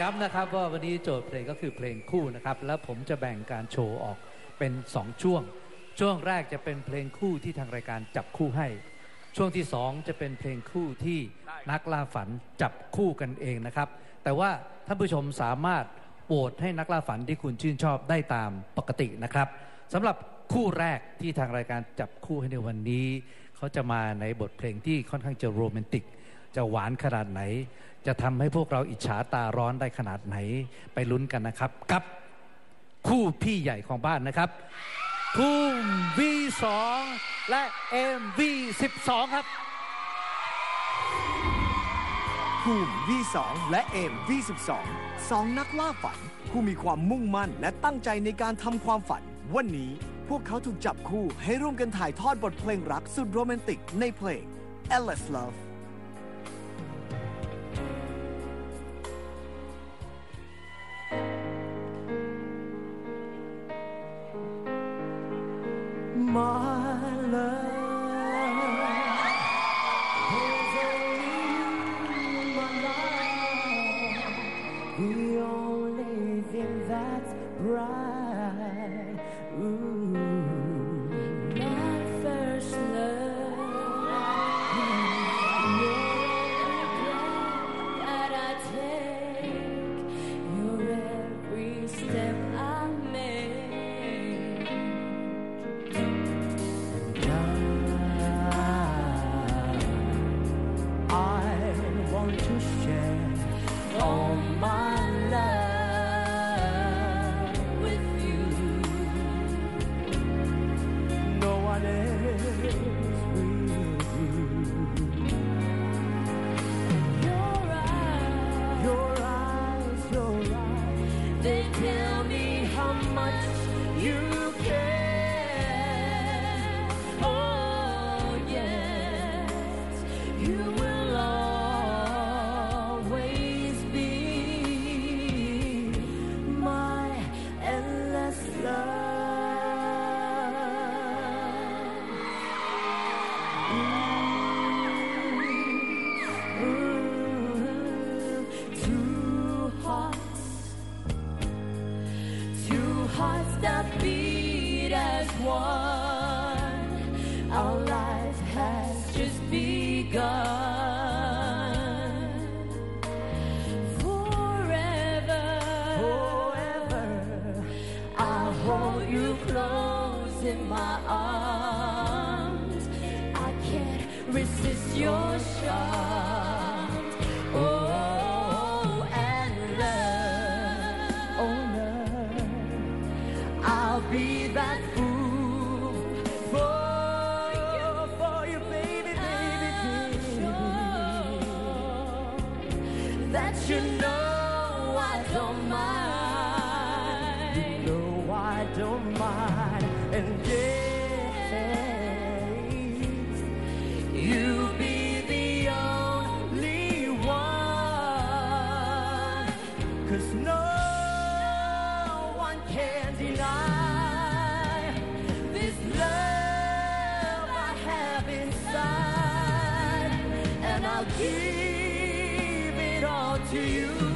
ย้ำนะครับว่าวันนี้โจทย์เพลงก็คือเพลงคู่นะครับ แล้วผมจะแบ่งการโชว์ออกเป็น 2 ช่วง ช่วงแรกจะเป็นเพลงคู่ที่ทางรายการจับคู่ให้ ช่วงที่ 2 จะเป็นเพลงคู่ที่นักล่าฝันจับคู่กันเองนะครับ แต่ว่าท่านผู้ชมสามารถโหวตให้นักล่าฝันที่คุณชื่นชอบได้ตามปกตินะครับสำหรับคู่แรกที่ทางรายการจับคู่ให้ในวันนี้ เขาจะมาในบทเพลงที่ค่อนข้างจะโรแมนติก จะหวานขนาดไหน จะทำให้พวกเราอิจฉาตาร้อนได้ขนาดไหน ไปลุ้นกันนะครับ กับคู่พี่ใหญ่ของบ้านนะครับภูมิ V2 และ MV12 ครับภูมิ V2 และเอม V12 สองนักล่าฝัน ผู้มีความมุ่งมั่นและตั้งใจในการทำความฝัน วันนี้พวกเขาถูกจับคู่ให้ร่วมกันถ่ายทอดบทเพลงรักสุดโรแมนติกในเพลง Endless Love beat as one. Our life has just begun. Forever, forever, I'll hold you close in my arms. I can't resist your. Oh, and love, oh love. I'll be that and be the only one. Cause no one can deny this love I have inside, and I'll give it all to you.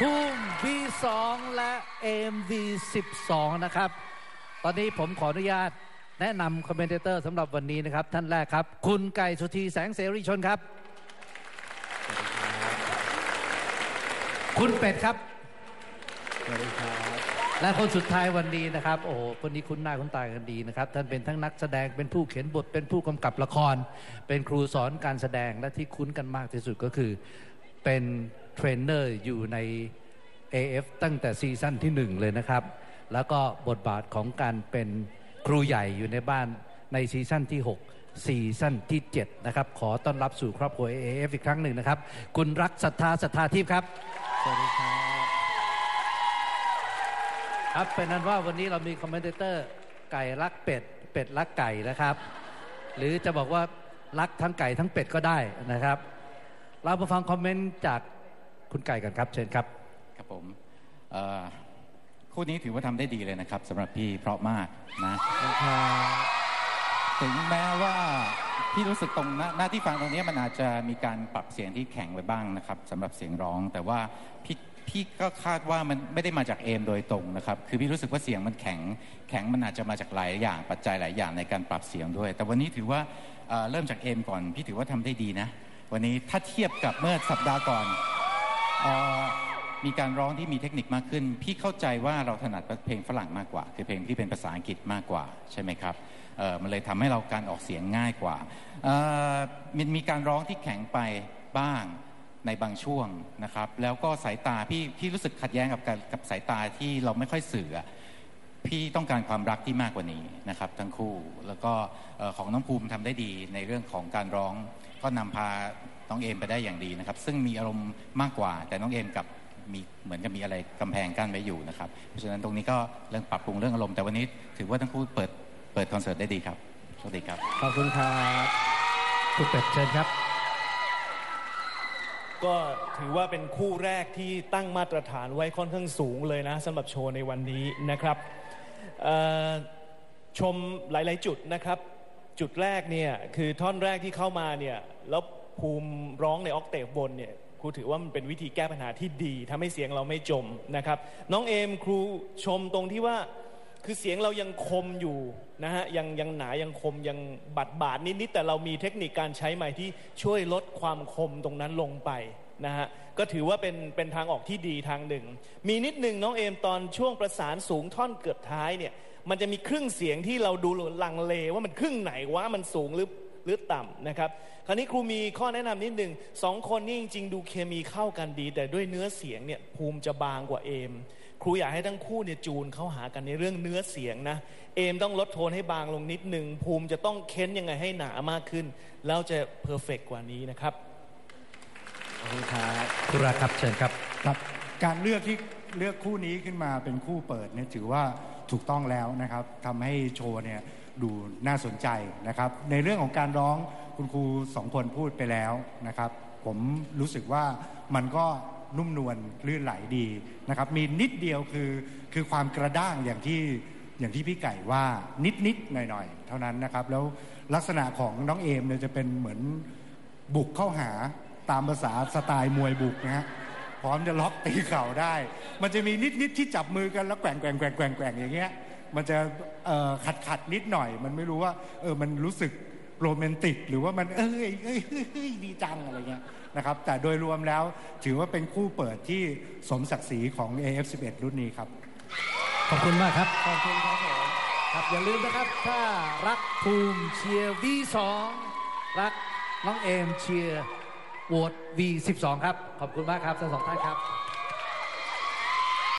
ภูมิ V2 และ MV12 นะครับ ตอนนี้ผมขออนุญาตแนะนำคอมเมนเตอร์สำหรับวันนี้นะครับ ท่านแรกครับ คุณไก่สุธีแสงเสรีชนครับ คุณเป็ดครับ และคนสุดท้ายวันนี้นะครับ โอ้โหคนนี้คุ้นหน้าคุ้นตากันดีนะครับ ท่านเป็นทั้งนักแสดงเป็นผู้เขียนบทเป็นผู้กำกับละคร เป็นครูสอนการแสดงและที่คุ้นกันมากที่สุดก็คือเป็น เทรนเนอร์อยู่ใน AF ตั้งแต่ season ที่หนึ่งเลยนะครับ แล้วก็บทบาทของการเป็นครูใหญ่อยู่ในบ้านใน season ที่ 6 season ที่ 7 นะครับ ขอต้อนรับสู่ครอบครัว AF อีกครั้งหนึ่งนะครับ คุณรักศรัทธาศรัทธาทิพย์ครับ สวัสดีครับครับเป็นอันว่าวันนี้เรามี commentator ไก่รักเป็ด เป็ดรักไก่นะครับ หรือจะบอกว่ารักทั้งไก่ทั้งเป็ดก็ได้นะครับ เรามาฟังคอมเมนต์จาก คุณไก่กันครับ เชิญครับครับผมเอ่อคู่นี้ถือว่าทำได้ดีเลยนะครับสำหรับพี่เพราะมากนะถึงแม้ว่าพี่รู้สึกตรงหน้าหน้าที่ฟังตรงนี้มันอาจจะมีการปรับเสียงที่แข็งไปบ้างนะครับสำหรับเสียงร้อง แต่ว่าพี่พี่ก็คาดว่ามันไม่ได้มาจากเอมโดยตรงนะครับ คือพี่รู้สึกว่าเสียงมันแข็ง แข็งมันอาจจะมาจากหลายอย่างปัจจัยหลายอย่างในการปรับเสียงด้วย แต่วันนี้ถือว่าเอ่อเริ่มจากเอมก่อน พี่ถือว่าทำได้ดีนะ วันนี้ถ้าเทียบกับเมื่อสัปดาห์ก่อนเอ่อ มีการร้องที่มีเทคนิคมากขึ้น พี่เข้าใจว่าเราถนัดเพลงฝรั่งมากกว่า คือเพลงที่เป็นภาษาอังกฤษมากกว่าใช่ไหมครับเอ่อมันเลยทำให้เราการออกเสียงง่ายกว่าเอ่อมันมีการร้องที่แข็งไปบ้างในบางช่วงนะครับ แล้วก็สายตาพี่พี่รู้สึกขัดแย้งกับกับสายตาที่เราไม่ค่อยสื่อ พี่ต้องการความรักที่มากกว่านี้นะครับ ทั้งคู่แล้วก็เอ่อของน้องภูมิทำได้ดีในเรื่องของการร้อง ก็นำพาน้องเอมไปได้อย่างดีนะครับ ซึ่งมีอารมณ์มากกว่า แต่น้องเอมกับมีเหมือนกับมีอะไรกำแพงกั้นไว้อยู่นะครับ เพราะฉะนั้นตรงนี้ก็เรื่องปรับปรุงเรื่องอารมณ์แต่วันนี้ ถือว่าทั้งคู่เปิดเปิดคอนเสิร์ตได้ดีครับสวัสดีครับขอบคุณครับคุณเป็ดเชิญครับ ก็ถือว่าเป็นคู่แรกที่ตั้งมาตรฐานไว้ค่อนข้างสูงเลยนะสำหรับโชว์ในวันนี้นะครับเอ่อ ชมหลาย ๆ จุดนะครับ จุดแรกเนี่ยคือท่อนแรกที่เข้ามาเนี่ยแล้วภูมิร้องในออกเตฟบนเนี่ยครูถือว่ามันเป็นวิธีแก้ปัญหาที่ดีทำให้เสียงเราไม่จมนะครับ น้องเอมครูชมตรงที่ว่าคือเสียงเรายังคมอยู่นะฮะยังยังหนายังคมยังบัดบาดนิดๆแต่เรามีเทคนิคการใช้ใหม่ที่ช่วยลดความคมตรงนั้นลงไป นะฮะก็ถือว่าเป็นเป็นทางออกที่ดีทางหนึ่ง มีนิดหนึ่งน้องเอมตอนช่วงประสานสูงท่อนเกือบท้ายเนี่ยมันจะมีครึ่งเสียงที่เราดูลังเลว่ามันครึ่งไหนว่ามันสูงหรือหรือต่ำนะครับ คราวนี้ครูมีข้อแนะนำนิดหนึ่งสองคนนี่จริง ๆ ดูเคมีเข้ากันดี แต่ด้วยเนื้อเสียงเนี่ยภูมิจะบางกว่าเอม ครูอยากให้ทั้งคู่เนี่ยจูนเข้าหากันในเรื่องเนื้อเสียงนะเอมต้องลดโทนให้บางลงนิดหนึ่งภูมิจะต้องเค้นยังไงให้หนามากขึ้น แล้วจะเพอร์เฟกกว่านี้นะครับ ขอบคุณครับคุณราครับเชิญครับครับ การเลือกที่เลือกคู่นี้ขึ้นมาเป็นคู่เปิดเนี่ยถือว่าถูกต้องแล้วนะครับทำให้โชว์เนี่ยดูน่าสนใจนะครับ ในเรื่องของการร้องคุณครูสองคนพูดไปแล้วนะครับ ผมรู้สึกว่ามันก็นุ่มนวลลื่นไหลดีนะครับ มีนิดเดียวคือคือความกระด้างอย่างที่อย่างที่พี่ไก่ว่านิดนิดๆหน่อยหน่อยๆเท่านั้นนะครับ แล้วลักษณะของน้องเอมเนี่ยจะเป็นเหมือนบุกเข้าหา ตามภาษาสไตล์มวยบุกนะฮะพร้อมจะล็อกตีเข่าได้ มันจะมีนิดๆที่จับมือกันแล้วแกว่งแกว่งแกว่งแกว่งแกว่งอย่างเงี้ยมันจะเอ่อขัดขัดนิดหน่อย มันไม่รู้ว่าเออมันรู้สึกโรแมนติก หรือว่ามันเอ้ยเอ้ยเอ้ยเอ้ยดีจังอะไรเงี้ยนะครับแต่โดยรวมแล้วถือว่าเป็นคู่เปิดที่สมศักดิ์ศรีของ AF11 รุ่นนี้ครับ ขอบคุณมากครับ ขอบคุณครับผมครับอย่าลืมนะครับ ถ้ารักภูมิเชียร์ V2 รักน้องเอมเชียร์ โหวต V12 ครับ ขอบคุณมากครับทั้งสองท่านครับ